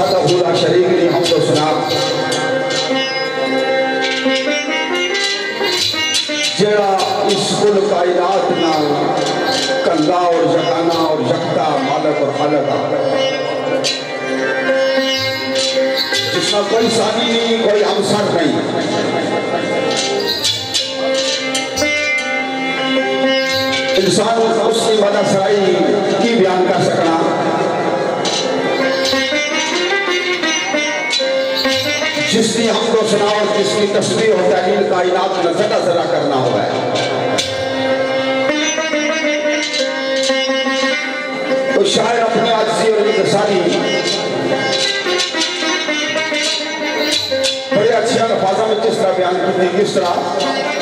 उस बात शरीक ने हमको सुना। जरा इस कुल कायनात ना कंदा और जगाना और जगता, मालक और खालक जिसमें कोई सानी नहीं, कोई अवसर नहीं। इंसान उसकी मदद सराई की बयान कर सकना? जिसकी हमको सुना और जिसकी तस्वीर और तहलील कायनात में जरा जरा करना हुआ है तो शायर अपने आजी और इंतजारी बड़े अच्छे अल्फाजा में किस तरह बयान करते हैं? किस तरह?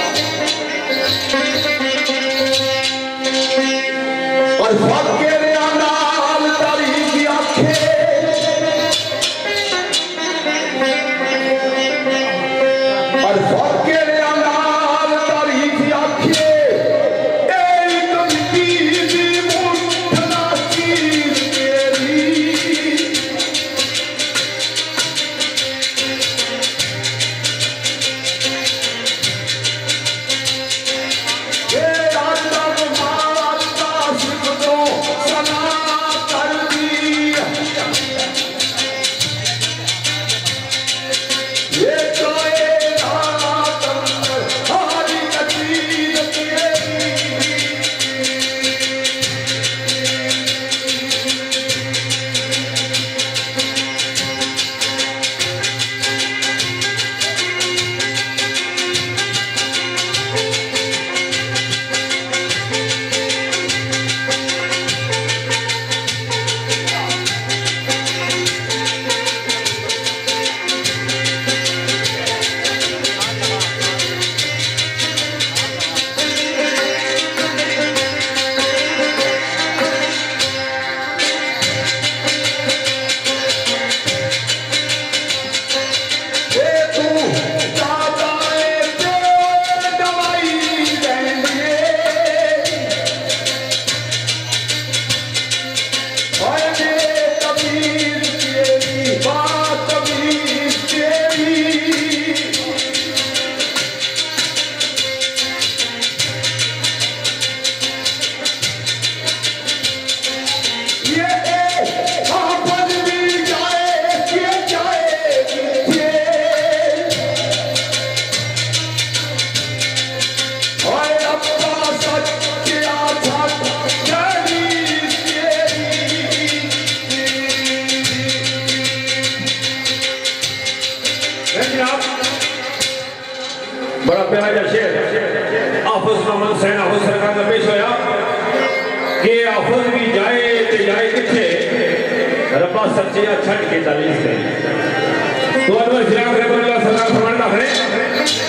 बड़ा प्यारा का शेर आफस मोहम्मद हुसैन आफस सरकार का पेश होया कि आफस भी जाए ते जाए किथे रब्बा सच्चिया छट के तालीस से तो अनवर जिला सरकार फरमाना है